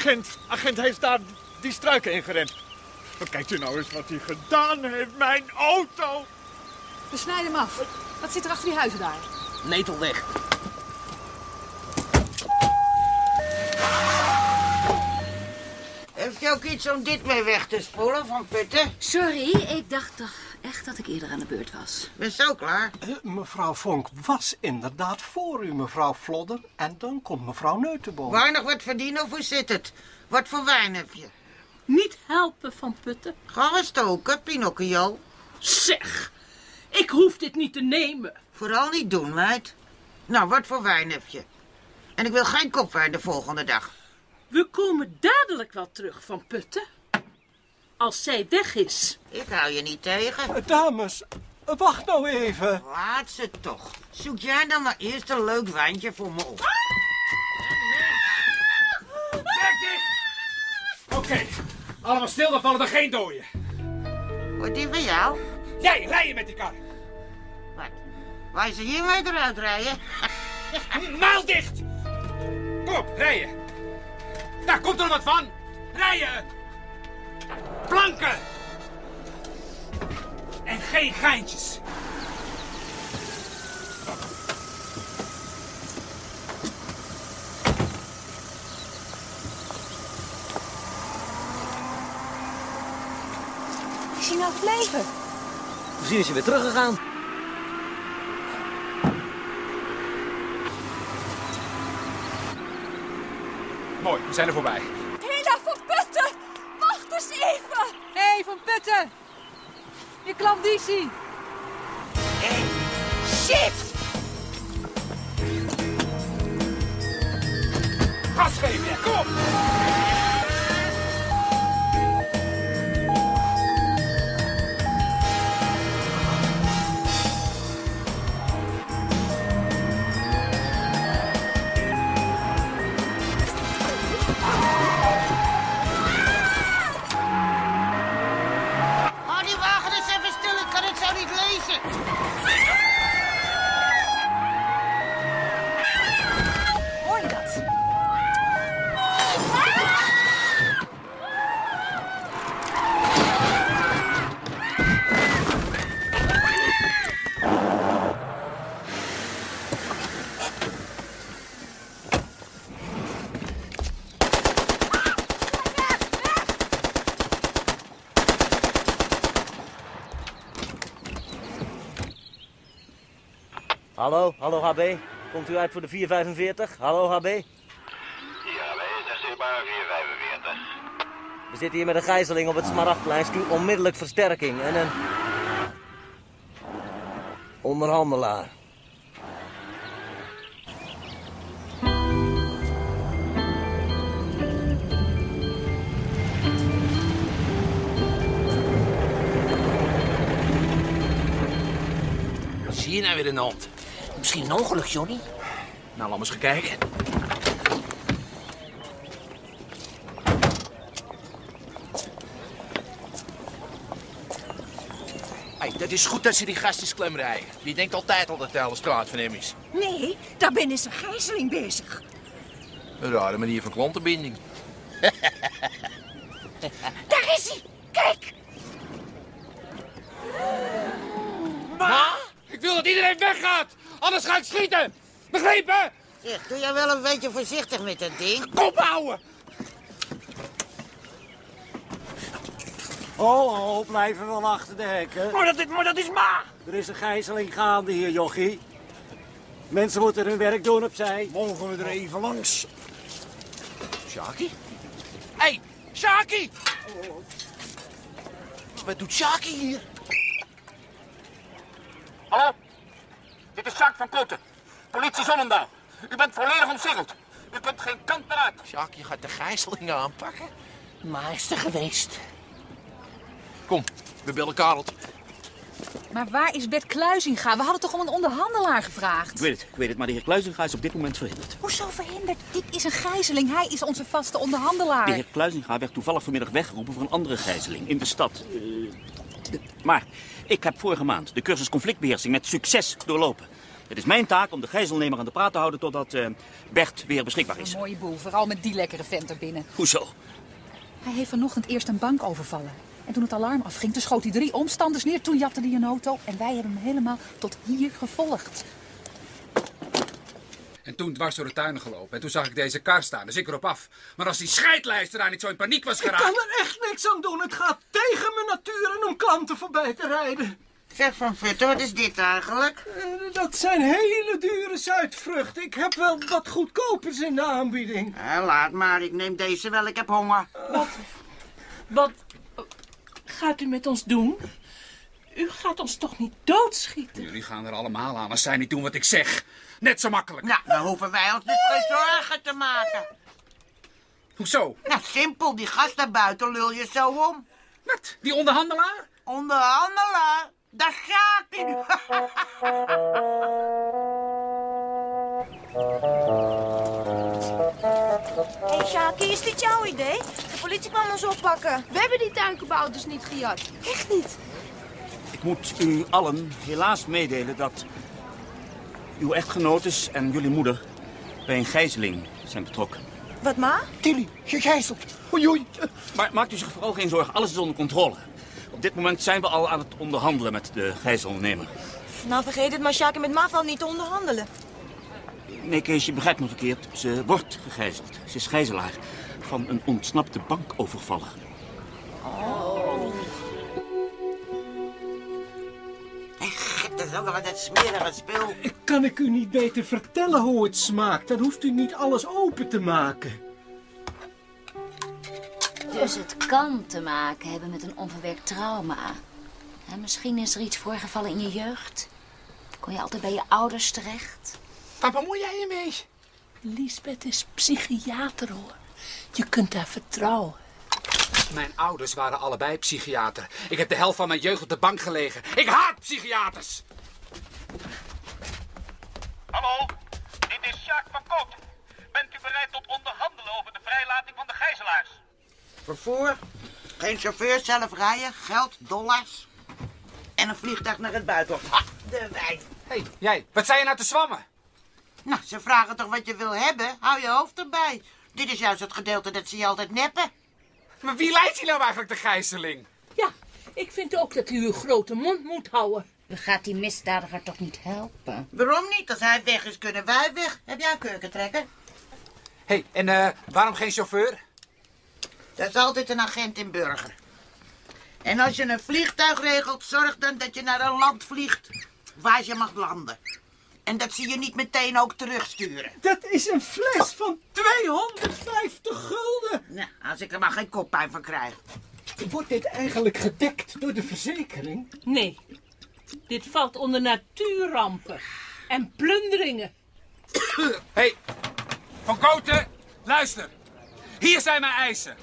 Agent, agent heeft daar die struiken ingerend. Maar kijkt u nou eens wat hij gedaan heeft, mijn auto. We snijden hem af. Wat zit er achter die huizen daar? Netel weg. Heeft je ook iets om dit mee weg te spoelen van Putten? Sorry, ik dacht toch echt dat ik eerder aan de beurt was. Ben zo klaar? Eh, mevrouw Vonk was inderdaad voor u, mevrouw Flodder. En dan komt mevrouw Neutenboom. Waar nog wat verdienen of hoe zit het? Wat voor wijn heb je? Niet helpen van Putten. Ga we stoken, Pinocchio. Zeg, ik hoef dit niet te nemen. Vooral niet doen, meid. Nou, wat voor wijn heb je? En ik wil geen kopwijn de volgende dag. We komen dadelijk wel terug van Putten. Als zij weg is. Ik hou je niet tegen. Eh, Dames, eh, wacht nou even. Laat ze toch. Zoek jij dan maar eerst een leuk wijntje voor me op. Oké, allemaal stil, dan vallen er geen doden. Wordt die van jou? Jij, rijden met die kar. Wat? Wij ze hiermee eruit rijden? Maal dicht! Kom op, rijden. Daar komt er wat van. Rijden! Planken! En geen geintjes. Is hij nou gebleven? Misschien is je weer teruggegaan. Mooi, we zijn er voorbij. Je klandizie! Hey, shit! Gas geven, kom op! Niet Hallo, hallo HB. Komt u uit voor de 445? Hallo HB. Ja, wij zegt u maar 445. We zitten hier met een gijzeling op het Smaragdplein. Stuur onmiddellijk versterking en een... Onderhandelaar. Wat zie je nou weer in de hand? Misschien een ongeluk, Johnny? Nou, laat eens gaan kijken. Hey, dat is goed dat ze die gastjes klem rijden. Die denkt altijd al dat de hele straat van hem is. Nee, daar ben is een gijzeling bezig. Een rare manier van klantenbinding. Daar is hij! Kijk! Ma! Ik wil dat iedereen weggaat! Anders ga ik schieten! Begrepen? Zeg, doe jij wel een beetje voorzichtig met dat ding? Kop houden! Oh, oh, blijven wel achter de hekken. Maar dat, is- maar dat is ma! Er is een gijzeling gaande hier, jochie. Mensen moeten hun werk doen opzij. Mogen we er even langs? Shaki? Hé, hey, Shaki! Wat doet Shaki hier? Hallo? Dit is Jacques van Koten. Politie Zonnendaal. U bent volledig omsingeld. U kunt geen kant meer uit. Shaki gaat de gijzelingen aanpakken. Maar is er geweest? Kom, we bellen Karel. Maar waar is Bert Kluizinga? We hadden toch om een onderhandelaar gevraagd? Ik weet het, ik weet het, maar de heer Kluizinga is op dit moment verhinderd. Hoezo verhinderd? Dit is een gijzeling. Hij is onze vaste onderhandelaar. De heer Kluizinga werd toevallig vanmiddag weggeroepen voor een andere gijzeling in de stad. Eh, de- maar ik heb vorige maand de cursus conflictbeheersing met succes doorlopen. Het is mijn taak om de gijzelnemer aan de praat te houden totdat eh, Bert weer beschikbaar is. Een mooie boel, vooral met die lekkere vent erbinnen. Hoezo? Hij heeft vanochtend eerst een bank overvallen. En toen het alarm afging, toen schoot hij drie omstanders neer. Toen japte hij een auto en wij hebben hem helemaal tot hier gevolgd. En toen dwars door de tuinen gelopen. En toen zag ik deze kar staan, dus ik erop af. Maar als die scheidlijster daar niet zo in paniek was Ik kan geraakt... er echt niks aan doen. Het gaat tegen mijn natuur en om klanten voorbij te rijden. Zeg Van Putten, wat is dit eigenlijk? Eh, Dat zijn hele dure zuidvruchten. Ik heb wel wat goedkopers in de aanbieding. Eh, laat maar, ik neem deze wel, ik heb honger. Wat gaat u met ons doen? U gaat ons toch niet doodschieten? Jullie gaan er allemaal aan als zij niet doen wat ik zeg. Net zo makkelijk. Nou, dan hoeven wij ons dus geen zorgen te maken. Hoezo? Nou, simpel, die gast daar buiten lul je zo om. Wat? Die onderhandelaar? Onderhandelaar, dat gaat niet. Hé hey, Sjaki, is dit jouw idee? De politie kwam ons oppakken. We hebben die tuinkabouters niet gejat. Echt niet. Ik moet u allen helaas meedelen dat uw echtgenotes en jullie moeder bij een gijzeling zijn betrokken. Wat ma? Tilly, gegijzeld. Oei, oei. Maar maakt u zich vooral geen zorgen, alles is onder controle. Op dit moment zijn we al aan het onderhandelen met de gijzelnemer. Nou, vergeet het maar, Sjaki, met ma valt niet te onderhandelen. Nee, Kees, je begrijpt me verkeerd. Ze wordt gegijzeld. Ze is gijzelaar van een ontsnapte bankovervaller. Dat is ook wel dat smerige spul. Kan ik u niet beter vertellen hoe het smaakt? Dan hoeft u niet alles open te maken. Dus het kan te maken hebben met een onverwerkt trauma. Hè, misschien is er iets voorgevallen in je jeugd. Kon je altijd bij je ouders terecht? Waar bemoei jij je mee? Lisbeth is psychiater hoor. Je kunt haar vertrouwen. Mijn ouders waren allebei psychiater. Ik heb de helft van mijn jeugd op de bank gelegen. Ik haat psychiaters! Hallo, dit is Sjaak van Koot. Bent u bereid tot onderhandelen over de vrijlating van de gijzelaars? Vervoer, geen chauffeur, zelf rijden, geld, dollars. En een vliegtuig naar het buitenland. Ha, de wijn. Hé, hey, jij, wat zijn je nou te zwammen? Nou, ze vragen toch wat je wil hebben? Hou je hoofd erbij. Dit is juist het gedeelte dat ze je altijd neppen. Maar wie leidt hier nou eigenlijk de gijzeling? Ja, ik vind ook dat u uw grote mond moet houden. U gaat die misdadiger toch niet helpen? Waarom niet? Als hij weg is, kunnen wij weg. Heb jij een keukentrekker? Hé, hey, en eh, waarom geen chauffeur? Dat is altijd een agent in burger. En als je een vliegtuig regelt, zorg dan dat je naar een land vliegt waar je mag landen. En dat zie je niet meteen ook terugsturen. Dat is een fles van 250 gulden. Nou, als ik er maar geen koppijn van krijg. Wordt dit eigenlijk gedekt door de verzekering? Nee, dit valt onder natuurrampen en plunderingen. Hé, hey, Van Koten, luister. Hier zijn mijn eisen.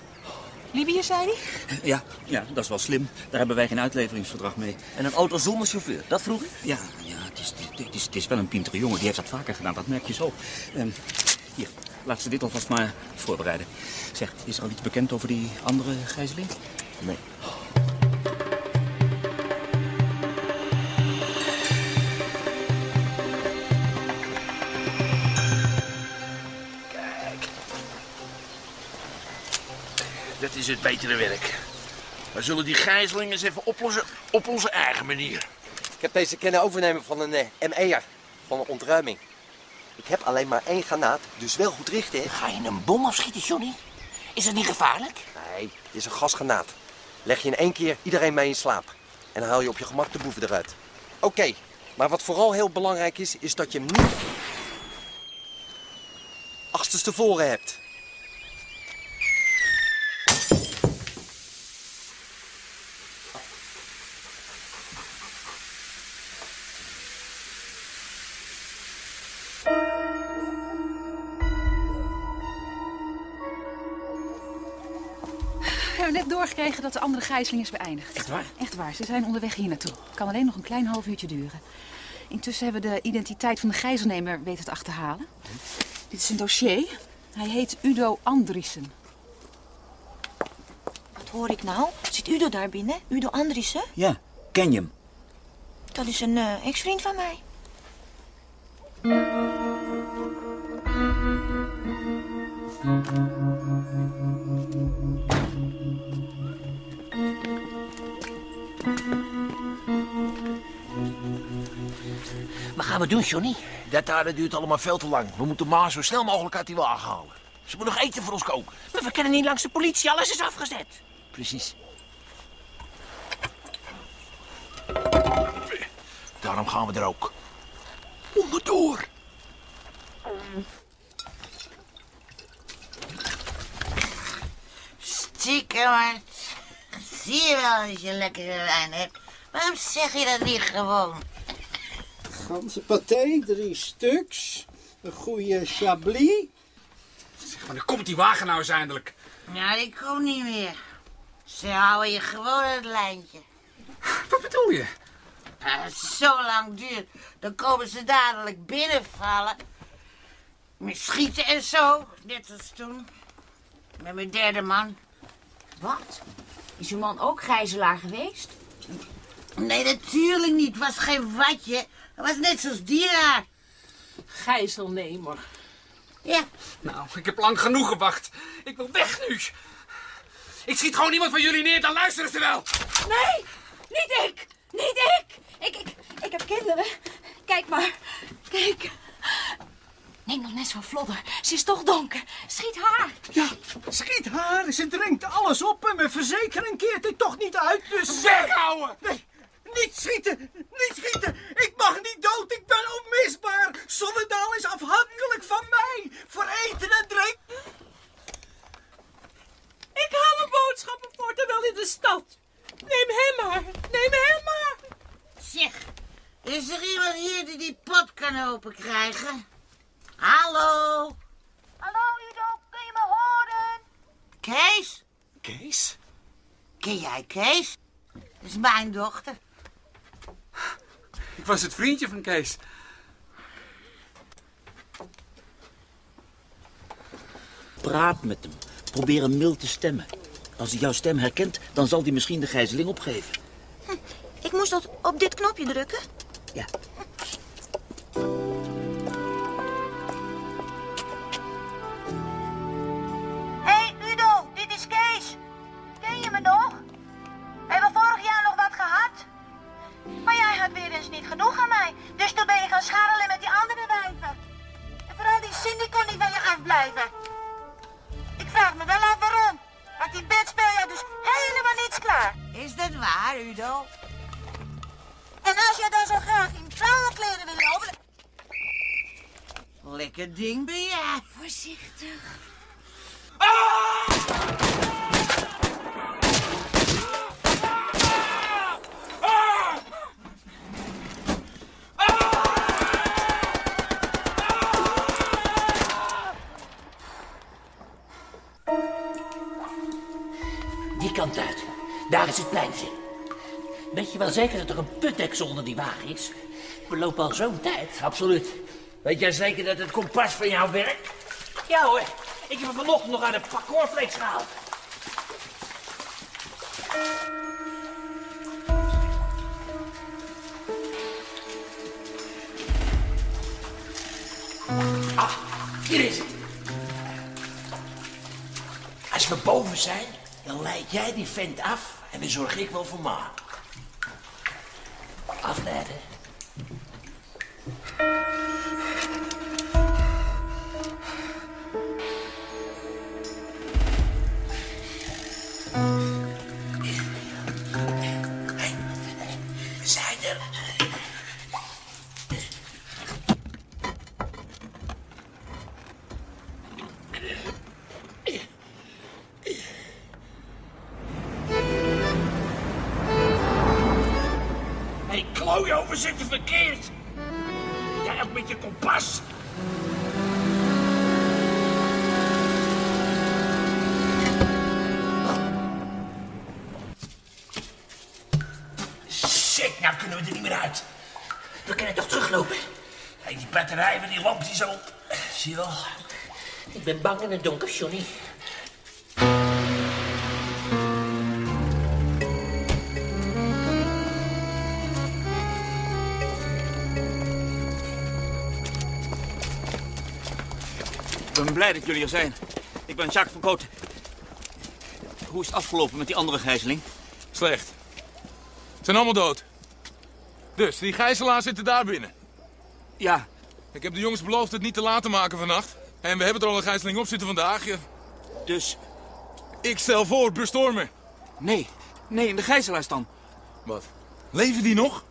Libië, zei hij? Ja, ja, dat is wel slim. Daar hebben wij geen uitleveringsverdrag mee. En een auto zonder chauffeur, dat vroeg ik? Ja, ja het, is, het, is, wel een pintere jongen. Die heeft dat vaker gedaan, dat merk je zo. Ehm, hier, laat ze dit alvast maar voorbereiden. Zeg, is er al iets bekend over die andere gijzeling? Nee. Dat is het betere werk. We zullen die gijzeling eens even oplossen op onze eigen manier. Ik heb deze kennen overnemen van een eh, ME'er, van een ontruiming. Ik heb alleen maar één granaat, dus wel goed richten, hè? Ga je een bom afschieten, Johnny? Is dat niet gevaarlijk? Nee, het is een gasgranaat. Leg je in één keer iedereen mee in slaap. En dan haal je op je gemak de boeven eruit. Oké, maar wat vooral heel belangrijk is, is dat je hem niet... achterstevoren hebt. Gijzeling is beëindigd. Echt waar? Echt waar, ze zijn onderweg hier naartoe. Het kan alleen nog een klein half uurtje duren. Intussen hebben we de identiteit van de gijzelnemer weten te achterhalen. Dit is een dossier. Hij heet Udo Andriessen. Wat hoor ik nou? Zit Udo daar binnen? Udo Andriessen? Ja, ken je hem? Dat is een eh, ex-vriend van mij. Gaan we doen, Johnny? Dat daar dat duurt allemaal veel te lang. We moeten Ma zo snel mogelijk uit die wagen halen. Ze moet nog eten voor ons koken. Maar we kunnen niet langs de politie, alles is afgezet. Precies. Daarom gaan we er ook. Onderdoor. Stiekem, zie je wel als je lekkere wijn hebt. Waarom zeg je dat niet gewoon? Ganse paté, drie stuks. Een goede chablis. Zeg, wanneer komt die wagen nou eens eindelijk? Nou, die komt niet meer. Ze houden je gewoon het lijntje. Wat bedoel je? Als het zo lang duurt, dan komen ze dadelijk binnenvallen. Met schieten en zo, net als toen. Met mijn derde man. Wat? Is uw man ook gijzelaar geweest? Nee, natuurlijk niet. Het was geen watje. Het was net zoals die daar. Gijzelnemer. Ja. Nou, ik heb lang genoeg gewacht. Ik wil weg nu. Ik schiet gewoon iemand van jullie neer, dan luisteren ze wel. Nee, niet ik. Niet ik. Ik, ik, ik heb kinderen. Kijk maar. Kijk. Neem nog mes van Flodder. Ze is toch donker. Schiet haar. Ja, schiet haar. Ze drinkt alles op en mijn verzekering keert dit toch niet uit, dus... Weghouden! Nee, niet schieten. Niet schieten. Ik mag niet dood. Ik ben onmisbaar. Zonnedaal is afhankelijk van mij. Voor eten en drinken. Ik haal mijn boodschappen voor terwijl in de stad. Neem hem maar. Neem hem maar. Zeg, is er iemand hier die die pot kan openkrijgen? Hallo? Hallo, Udo. Kun je me horen? Kees? Kees? Ken jij Kees? Dat is mijn dochter. Ik was het vriendje van Kees. Praat met hem. Probeer hem mild te stemmen. Als hij jouw stem herkent, dan zal hij misschien de gijzeling opgeven. Ik moest dat op dit knopje drukken. Ja. Die bed speel jij dus helemaal niets klaar. Is dat waar, Udo? En als jij dan zo graag in vrouwenkleren wil lopen... Lekker ding ben jij. Voorzichtig. Die Daar is het pleintje. Weet je wel zeker dat er een putdeksel onder die wagen is? We lopen al zo'n tijd. Absoluut. Weet jij zeker dat het kompas van jou werkt? Ja hoor, ik heb hem vanochtend nog aan de pak cornflakes gehaald. Ah, hier is het. Als we boven zijn, dan leid jij die vent af en dan zorg ik wel voor ma. Klooien, we zitten verkeerd. Jij ook met je kompas. Shit, nou kunnen we er niet meer uit. We kunnen toch teruglopen? Hey, die batterij van die lamp die zo... Zie je wel? Ik ben bang in het donker, Johnny. Ben blij dat jullie er zijn. Ik ben Jacques van Koten. Hoe is het afgelopen met die andere gijzeling? Slecht. Ze zijn allemaal dood. Dus, die gijzelaars zitten daar binnen? Ja. Ik heb de jongens beloofd het niet te laten maken vannacht. En we hebben er al een gijzeling op zitten vandaag. Ja. Dus? Ik stel voor, bestormen. Nee, nee, in de gijzelaars dan. Wat? Leven die nog?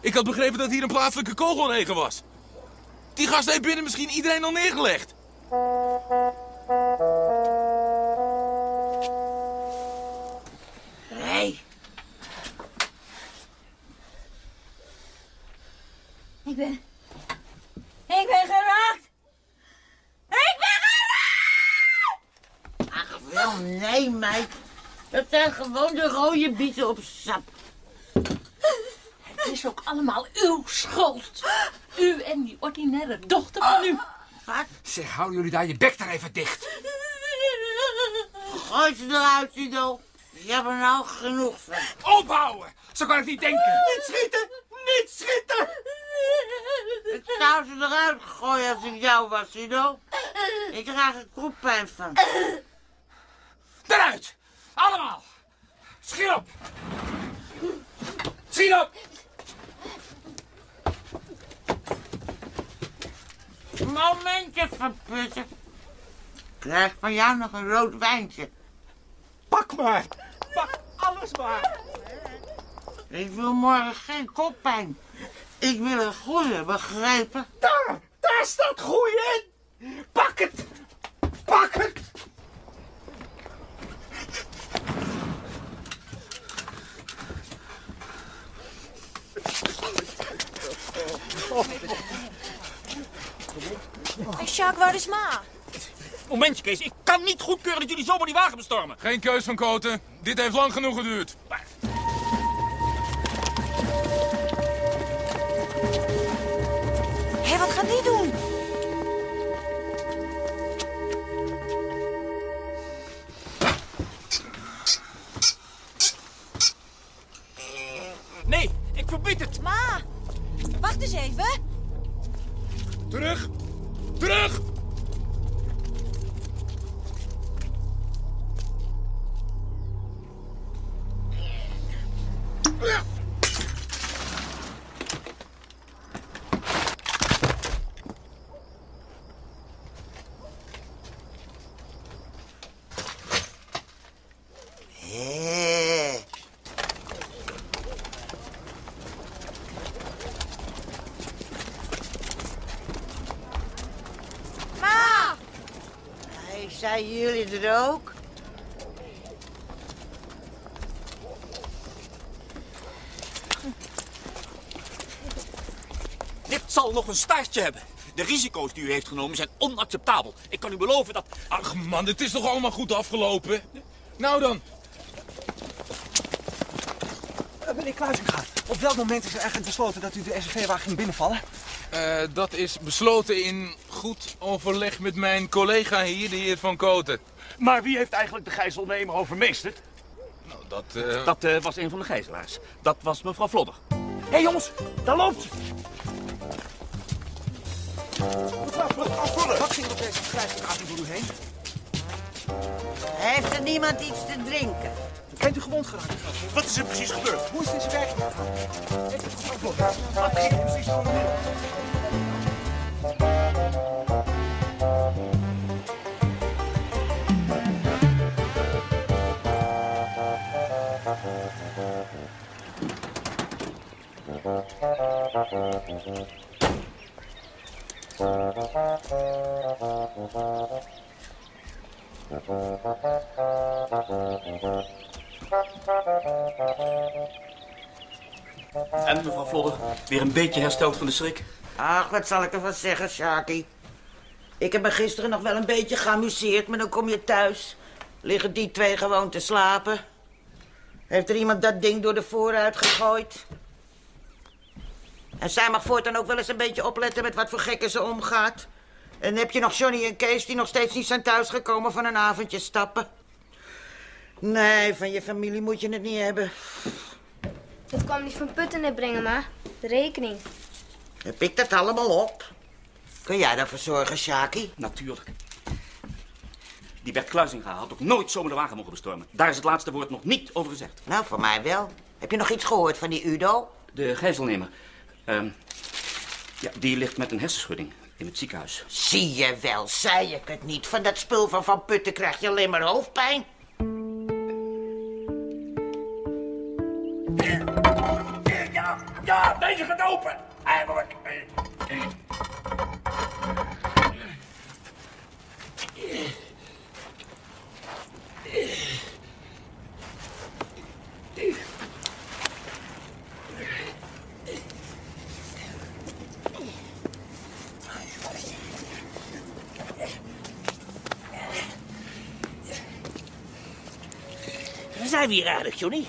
Ik had begrepen dat hier een plaatselijke kogelregen was. Die gast heeft binnen misschien iedereen al neergelegd. Nee. Ik ben... Ik ben geraakt! Ik ben geraakt! Ach, wel nee, meid. Dat zijn gewoon de rode bieten op sap. Het is ook allemaal uw schuld. U en die ordinaire dochter van u. Zeg, houden jullie daar je bek daar even dicht. Gooi ze eruit, Ido. Je hebt er nou genoeg van. Ophouden! Zo kan ik niet denken. Niet schieten! Niet schieten! Ik zou ze eruit gooien als ik jou was, Ido. Ik krijg er kroeppijn van. Eruit! Allemaal! Schiet op! Schiet op! Momentje verputten. Ik krijg van jou nog een rood wijntje. Pak maar! Pak alles maar! Ik wil morgen geen koppijn. Ik wil een goede, begrepen? Daar! Daar staat groei in! Pak het! Pak het! Hey, Jacques, waar is Ma? Momentje, Kees. Ik kan niet goedkeuren dat jullie zomaar die wagen bestormen. Geen keus van Koten. Dit heeft lang genoeg geduurd. Hé, wat gaat die doen? Nee, ik verbied het. Ma, wacht eens even. Terug! Zijn jullie er ook? Dit zal nog een staartje hebben. De risico's die u heeft genomen zijn onacceptabel. Ik kan u beloven dat... Ach man, het is toch allemaal goed afgelopen? Nou dan. Uh, meneer Kluizinga, op welk moment is er eigenlijk besloten dat u de SRV-wagen ging binnenvallen? Eh, dat is besloten in goed overleg met mijn collega hier, de heer Van Koten. Maar wie heeft eigenlijk de gijzelnemer overmeesterd? Nou, dat... eh, Dat eh, was een van de gijzelaars. Dat was mevrouw Vlodder. Hé hey, jongens, daar loopt ze. Wat ging er op deze grijsavond door u heen? Heeft er niemand iets te drinken? Bent u gewond geraakt? mevrouw? Wat is er precies gebeurd? Hoe is het in zijn werk gegaan? Heeft u mevrouw Vlodder? Wat ging er precies door u heen? En mevrouw Vlodder, weer een beetje hersteld van de schrik? Ach, wat zal ik ervan zeggen, Shaki? Ik heb me gisteren nog wel een beetje geamuseerd, maar dan kom je thuis. Liggen die twee gewoon te slapen. Heeft er iemand dat ding door de vooruit gegooid? En zij mag voortaan ook wel eens een beetje opletten met wat voor gekken ze omgaat. En heb je nog Johnny en Kees die nog steeds niet zijn thuisgekomen van een avondje stappen? Nee, van je familie moet je het niet hebben. Dat kwam niet van Putten net brengen, ma. De rekening. Heb ik dat allemaal op? Kun jij daarvoor zorgen, Shaki? Natuurlijk. Die Bert Kluizinga had ook nooit zomaar de wagen mogen bestormen. Daar is het laatste woord nog niet over gezegd. Nou, voor mij wel. Heb je nog iets gehoord van die Udo? De gijzelnemer. ehm, ja, die ligt met een hersenschudding in het ziekenhuis. Zie je wel, zei ik het niet. Van dat spul van Van Putten krijg je alleen maar hoofdpijn. Ja, ja, deze gaat open. Eindelijk. Zijn we hier eigenlijk, Johnny?